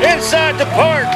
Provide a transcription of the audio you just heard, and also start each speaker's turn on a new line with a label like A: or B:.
A: Inside the park.